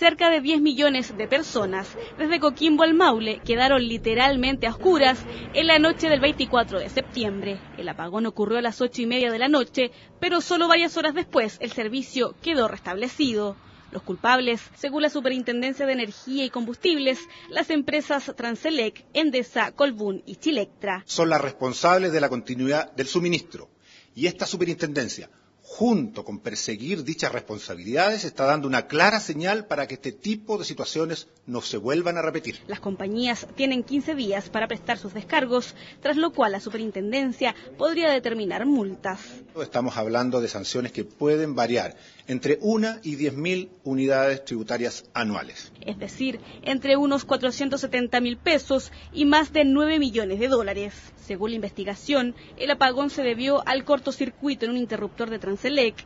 cerca de 10 millones de personas, desde Coquimbo al Maule, quedaron literalmente a oscuras en la noche del 24 de septiembre. El apagón ocurrió a las ocho y media de la noche, pero solo varias horas después el servicio quedó restablecido. Los culpables, según la Superintendencia de Energía y Combustibles, las empresas Transelec, Endesa, Colbún y Chilectra. Son las responsables de la continuidad del suministro. Y esta superintendencia, junto con perseguir dichas responsabilidades, está dando una clara señal para que este tipo de situaciones no se vuelvan a repetir. Las compañías tienen 15 días para prestar sus descargos, tras lo cual la superintendencia podría determinar multas. Estamos hablando de sanciones que pueden variar entre una y diez mil unidades tributarias anuales. Es decir, entre unos 470 mil pesos y más de 9 millones de dólares. Según la investigación, el apagón se debió al cortocircuito en un interruptor de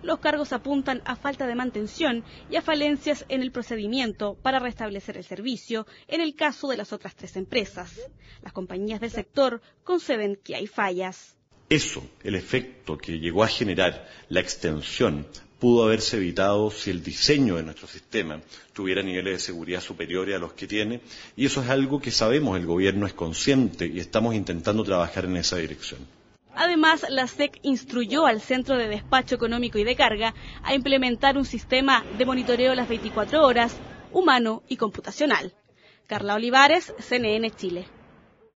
Los cargos apuntan a falta de mantención y a falencias en el procedimiento para restablecer el servicio en el caso de las otras tres empresas. Las compañías del sector conceden que hay fallas. Eso, el efecto que llegó a generar la extensión pudo haberse evitado si el diseño de nuestro sistema tuviera niveles de seguridad superiores a los que tiene, y eso es algo que sabemos, el gobierno es consciente y estamos intentando trabajar en esa dirección. Además, la SEC instruyó al Centro de Despacho Económico y de Carga a implementar un sistema de monitoreo las 24 horas, humano y computacional. Carla Olivares, CNN Chile.